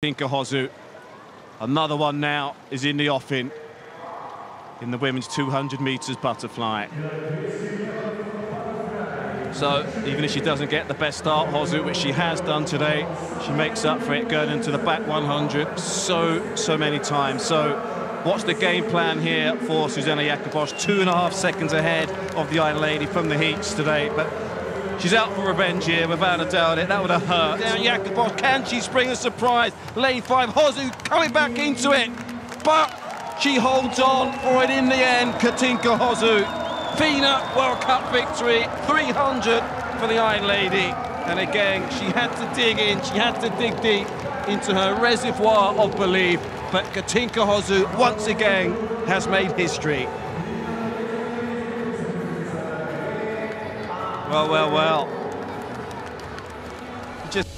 Tinka. Another one now is in the offing in the women's 200 metres butterfly. So even if she doesn't get the best start, Hosszu, which she has done today, she makes up for it going into the back 100 so, so many times. So what's the game plan here for Zsuzsanna Jakabos? Two and a half seconds ahead of the Iron Lady from the heats today. But She's out for revenge here, without a doubt. It that would have hurt. Down can she spring a surprise? Lane five, Hosszu coming back into it, but she holds on for it in the end. Katinka Hosszu, FINA World Cup victory, 300 for the Iron Lady. And again, she had to dig in, she had to dig deep into her reservoir of belief. But Katinka Hosszu, once again, has made history. Well, well, well. Just